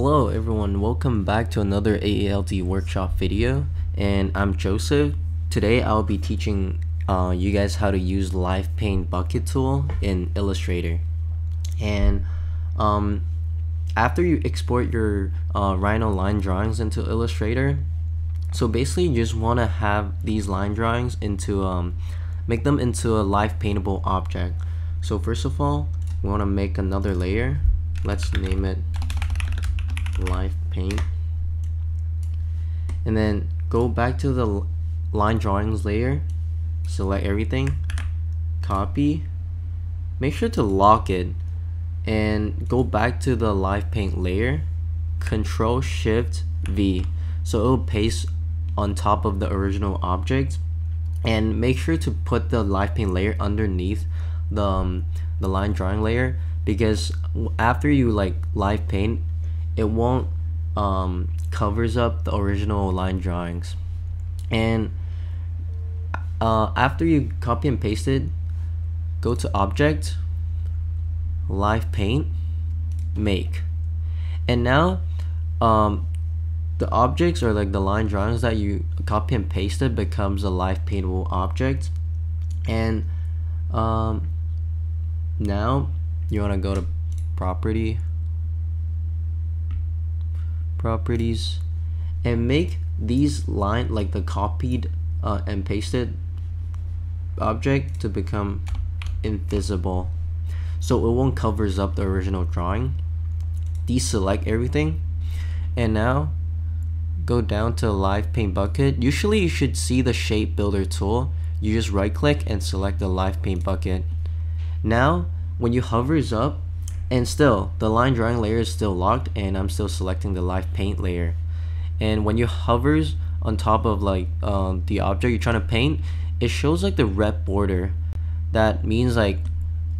Hello everyone, welcome back to another AALD workshop video and I'm Joseph. Today I'll be teaching uh, you guys how to use Live Paint Bucket tool in Illustrator. And um, after you export your uh, Rhino line drawings into Illustrator, so basically you just want to have these line drawings into, um, make them into a live paintable object. So first of all, we want to make another layer. Let's name it live paint. And then go back to the line drawings layer select everything copy make sure to lock it and go back to the live paint layer control shift V. So it will paste on top of the original object and make sure to put the live paint layer underneath the, um, the line drawing layer because after you like live paint it won't um, covers up the original line drawings. And uh, after you copy and paste it go to object live paint make. And now um, the objects or like the line drawings that you copy and pasted becomes a live paintable object. And um, now you want to go to property properties and make these line like the copied uh, and pasted object to become invisible. So it won't covers up the original drawing. Deselect everything. And now go down to live paint bucket. Usually you should see the shape builder tool. You just right click and select the live paint bucket. Now when you hovers up and still the line drawing layer is still locked and I'm still selecting the live paint layer. And when you hovers on top of like um, the object you're trying to paint it shows like the red border. That means like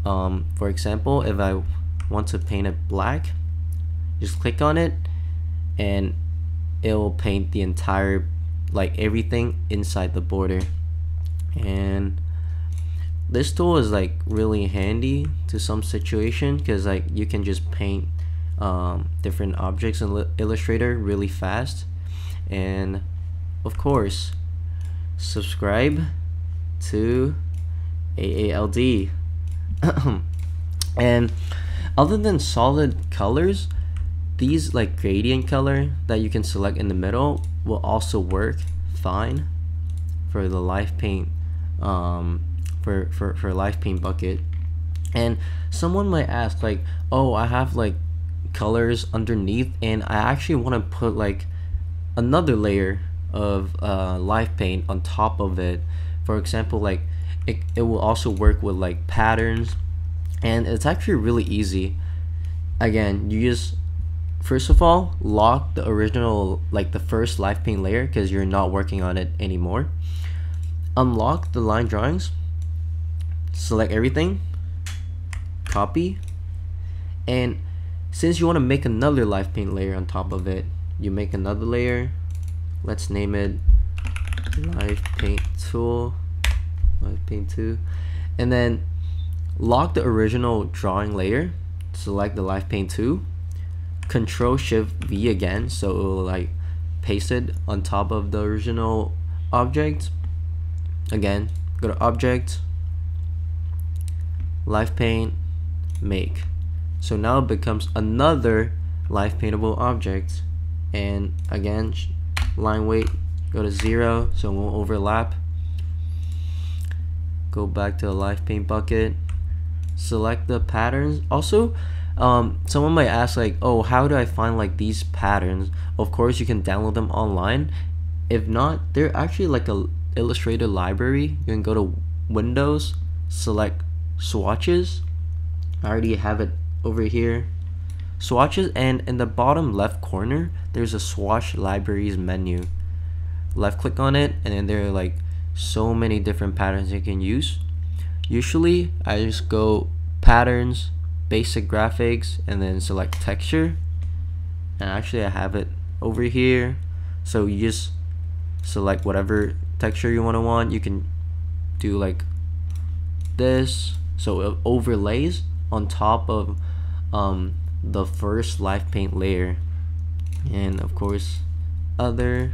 um, for example if I want to paint it black just click on it and it will paint the entire like everything inside the border. And this tool is like really handy to some situation because like you can just paint um, different objects in Illustrator really fast. And of course subscribe to AALD and other than solid colors these like gradient color that you can select in the middle will also work fine for the live paint um, for for for live paint bucket. And someone might ask like oh i have like colors underneath and i actually want to put like another layer of uh, paint on top of it. For example like it, it will also work with like patterns and it's actually really easy. Again you just first of all lock the original like the first live paint layer because you're not working on it anymore. Unlock the line drawings select everything copy and since you want to make another live paint layer on top of it you make another layer. Let's name it live paint tool live paint 2 and then lock the original drawing layer select the live paint 2 control shift V again so it will like paste it on top of the original object. Again go to object live paint make. So now it becomes another live paintable object. And again line weight go to zero so it won't overlap. Go back to the live paint bucket. Select the patterns. Also um, someone might ask like oh how do I find like these patterns? Of course you can download them online. If not they're actually like a illustrator library. You can go to windows select swatches. I already have it over here. Swatches and in the bottom left corner there's a swatch libraries menu. Left click on it and then there are like so many different patterns you can use. Usually I just go patterns basic graphics and then select texture. And actually I have it over here. So you just select whatever texture you want to want. You can do like this so it overlays on top of um, the first live paint layer. And of course other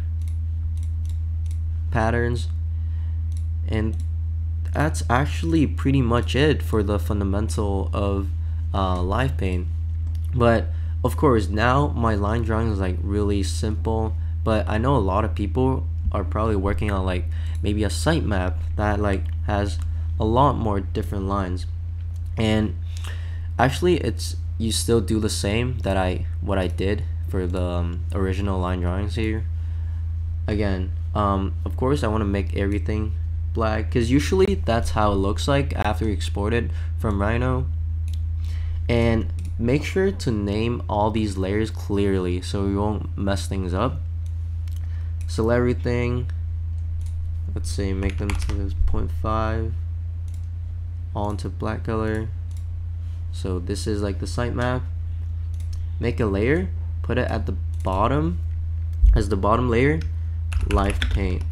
patterns. And that's actually pretty much it for the fundamental of uh, live paint. But of course now my line drawing is like really simple. But I know a lot of people are probably working on like maybe a sitemap that like has a lot more different lines. And actually it's you still do the same that I what I did for the um, original line drawings here. Again um, of course I want to make everything black because usually that's how it looks like after you export it from Rhino. And make sure to name all these layers clearly so you won't mess things up. Select everything let's say make them to 0.5 into black color. So this is like the sitemap make a layer put it at the bottom as the bottom layer live paint.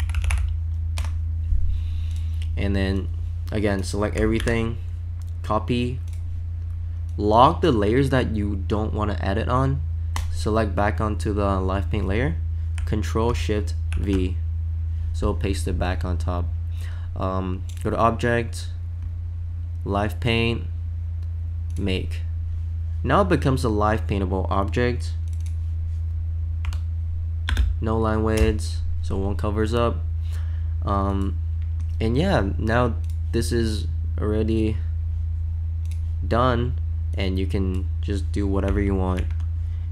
And then again select everything copy log the layers that you don't want to edit on select back onto the live paint layer control shift V so paste it back on top. Um, go to object live paint make. Now it becomes a live paintable object. No line widths so one covers up. Um, and yeah now this is already done and you can just do whatever you want.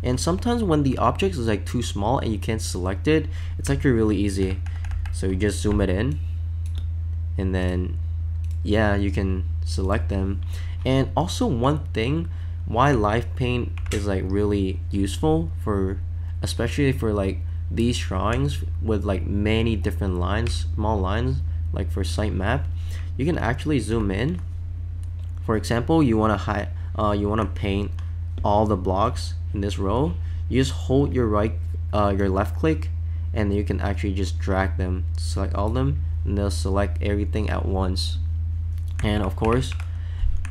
And sometimes when the object is like too small and you can't select it it's actually really easy. So you just zoom it in and then yeah you can select them. And also one thing why live paint is like really useful for especially for like these drawings with like many different lines small lines like for sitemap you can actually zoom in. For example you want to hide uh, you want to paint all the blocks in this row. You just hold your right uh, your left click and you can actually just drag them select all them and they'll select everything at once and of course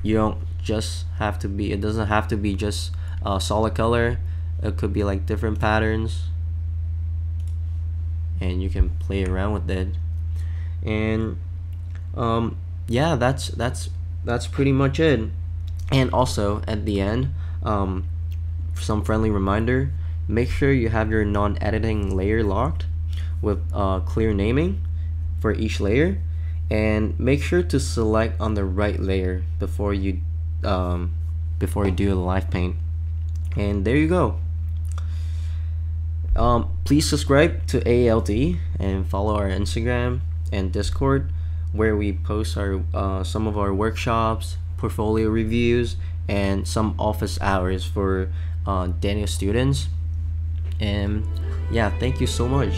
you don't just have to be it doesn't have to be just a uh, solid color. It could be like different patterns. And you can play around with it. And um, yeah that's that's that's pretty much it. And also at the end um, some friendly reminder make sure you have your non-editing layer locked with uh, clear naming for each layer and make sure to select on the right layer before you um, before you do the live paint and there you go um, please subscribe to AALD and follow our Instagram and Discord where we post our uh, some of our workshops, portfolio reviews, and some office hours for uh, Daniels students. And yeah, thank you so much.